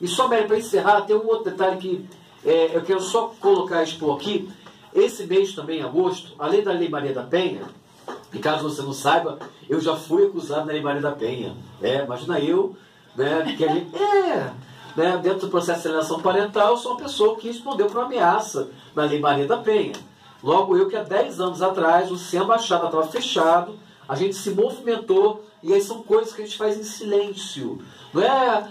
E só, para encerrar, tem um outro detalhe que é, eu quero só colocar, expor aqui. Esse mês também, agosto, além da Lei Maria da Penha, e caso você não saiba, eu já fui acusado na Lei Maria da Penha. É, imagina eu, né, que a gente, é, né, dentro do processo de alienação parental, eu sou uma pessoa que respondeu para uma ameaça na Lei Maria da Penha. Logo eu que há 10 anos atrás, o Sem Embaixada estava fechado, a gente se movimentou e aí são coisas que a gente faz em silêncio. Não é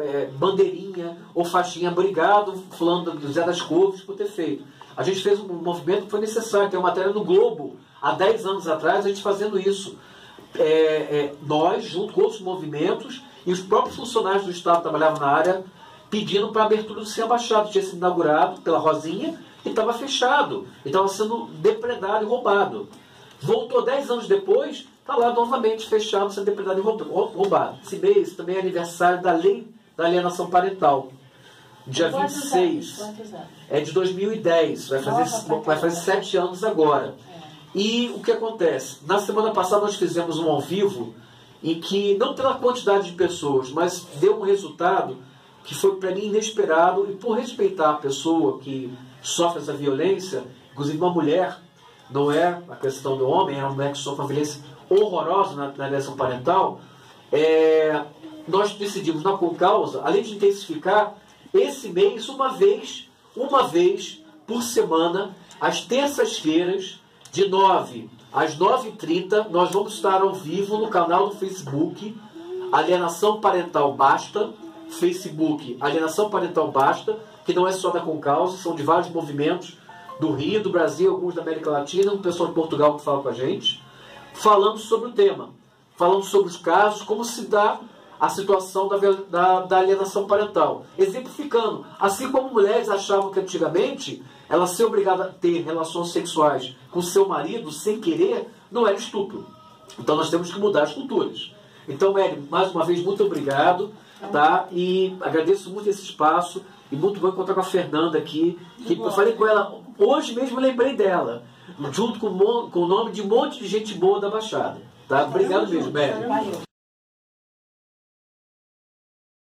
é, bandeirinha ou faixinha, obrigado, fulano do Zé das Couves por ter feito. A gente fez um movimento que foi necessário. Tem uma matéria no Globo, há 10 anos atrás, a gente fazendo isso. É, é, nós, junto com outros movimentos, e os próprios funcionários do Estado que trabalhavam na área, pedindo para a abertura do Sem Abaixado. Tinha sido inaugurado pela Rosinha e estava fechado. E estava sendo depredado e roubado. Voltou 10 anos depois, está lá novamente fechado, sendo depredado e roubado. Esse mês também é aniversário da lei da alienação parental. Dia Quantos 26. Anos? É de 2010. Vai fazer, Nossa, vai fazer sete anos agora. É. E o que acontece? Na semana passada nós fizemos um ao vivo em que, não pela quantidade de pessoas, mas deu um resultado que foi para mim inesperado e por respeitar a pessoa que sofre essa violência, inclusive uma mulher, não é a questão do homem, é que sofre uma violência horrorosa na, na eleição parental, é, nós decidimos na causa, além de intensificar, esse mês, uma vez, uma vez por semana, às terças-feiras, de 9 às 9h30, nós vamos estar ao vivo no canal do Facebook Alienação Parental Basta, Facebook Alienação Parental Basta, que não é só da Concausa, são de vários movimentos do Rio, do Brasil, alguns da América Latina, um pessoal de Portugal que fala com a gente, falando sobre o tema, falando sobre os casos, como se dá a situação da, da, da, alienação parental. Exemplificando, assim como mulheres achavam que antigamente ela ser obrigada a ter relações sexuais com seu marido sem querer não era estupro. Então nós temos que mudar as culturas. Então, Mary, mais uma vez, muito obrigado. Tá? E agradeço muito esse espaço. E muito bom encontrar com a Fernanda aqui. Que eu falei com ela, hoje mesmo lembrei dela. Junto com, com o nome de um monte de gente boa da Baixada. Tá? Obrigado mesmo, Mary.